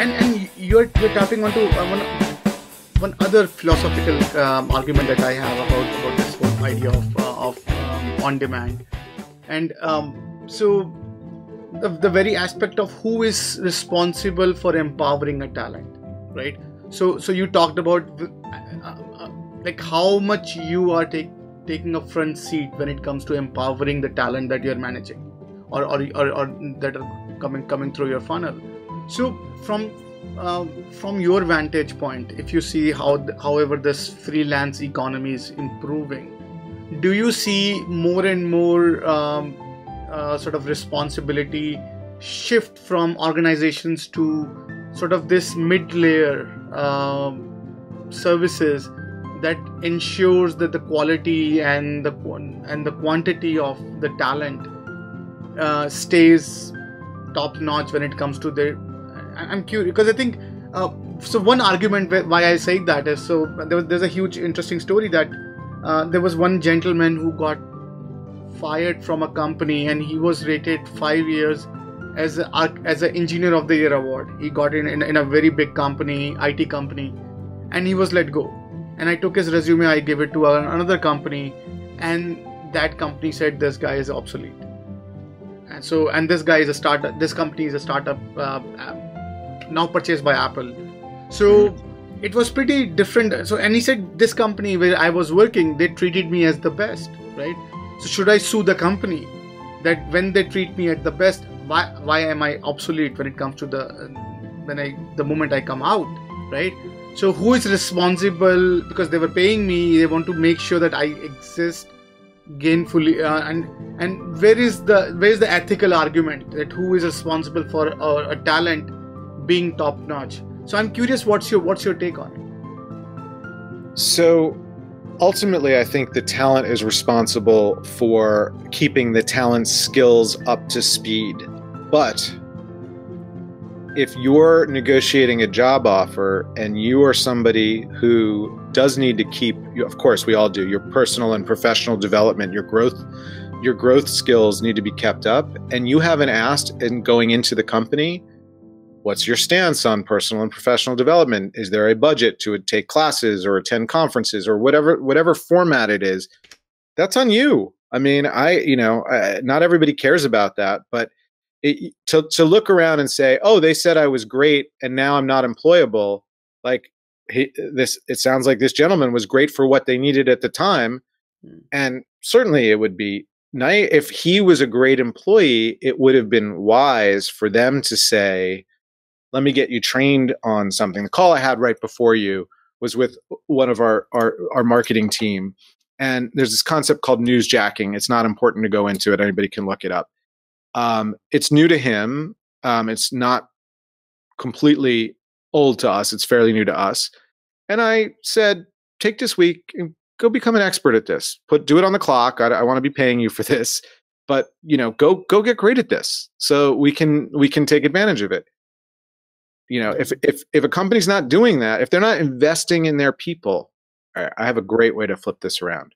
and and you're you're tapping onto uh, one one other philosophical um, argument that I have about about this whole idea of uh, of um, on demand, and um, so the, the very aspect of who is responsible for empowering a talent, right? So so you talked about uh, uh, like how much you are take, taking a front seat when it comes to empowering the talent that you're managing, or or, or, or that are coming coming through your funnel so from uh, from your vantage point, if you see how, however, this freelance economy is improving, do you see more and more um, uh, sort of responsibility shift from organizations to sort of this mid-layer um, services that ensures that the quality and the and the quantity of the talent uh, stays top notch when it comes to their I'm curious because I think uh, so. One argument why I say that is so there was, there's a huge interesting story that uh, there was one gentleman who got fired from a company and he was rated five years as a, as an engineer of the year award. He got in, in in a very big company, IT company, and he was let go. And I took his resume, I gave it to another company, and that company said this guy is obsolete. And so, and this guy is a startup. This company is a startup uh, now purchased by Apple. So mm-hmm. it was pretty different. So and he said this company where I was working, they treated me as the best, right? So should I sue the company that when they treat me at the best, why why am I obsolete when it comes to the when I the moment I come out, right? So who is responsible because they were paying me? They want to make sure that I exist gainfully uh, and and where is the where is the ethical argument that who is responsible for uh, a talent being top notch. So I'm curious, what's your what's your take on it? So ultimately, I think the talent is responsible for keeping the talent's skills up to speed. But if you're negotiating a job offer and you are somebody who does need to keep of course we all do your personal and professional development your growth your growth skills need to be kept up and you haven't asked in going into the company What's your stance on personal and professional development? Is there a budget to take classes or attend conferences or whatever whatever format it is? That's on you. I mean, I you know, uh, not everybody cares about that, but it, to to look around and say, "Oh, they said I was great and now I'm not employable." Like he, this it sounds like this gentleman was great for what they needed at the time, hmm. and certainly it would be nice if he was a great employee, it would have been wise for them to say, let me get you trained on something. The call I had right before you was with one of our, our, our marketing team. And there's this concept called newsjacking. It's not important to go into it. Anybody can look it up. Um, it's new to him. Um, it's not completely old to us. It's fairly new to us. And I said, take this week and go become an expert at this. Put do it on the clock. I, I want to be paying you for this, but you know, go go get great at this so we can we can take advantage of it you know if if if a company's not doing that if they're not investing in their people i have a great way to flip this around.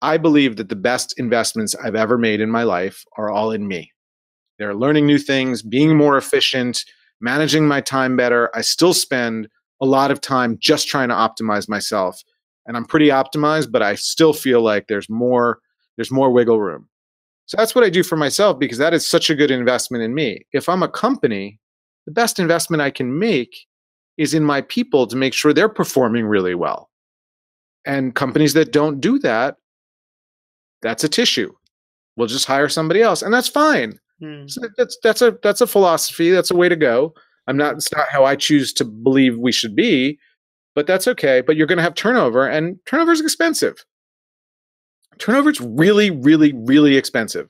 I believe that the best investments i've ever made in my life are all in me. They're learning new things being more efficient managing my time better. I still spend a lot of time just trying to optimize myself and i'm pretty optimized but i still feel like there's more there's more wiggle room. So that's what i do for myself because that is such a good investment in me. If i'm a company the best investment I can make is in my people to make sure they're performing really well. And companies that don't do that, that's a tissue. We'll just hire somebody else, and that's fine. Hmm. So that's that's a that's a philosophy. That's a way to go. I'm not. It's not how I choose to believe we should be, but that's okay. But you're going to have turnover, and turnover is expensive. Turnover is really, really, really expensive.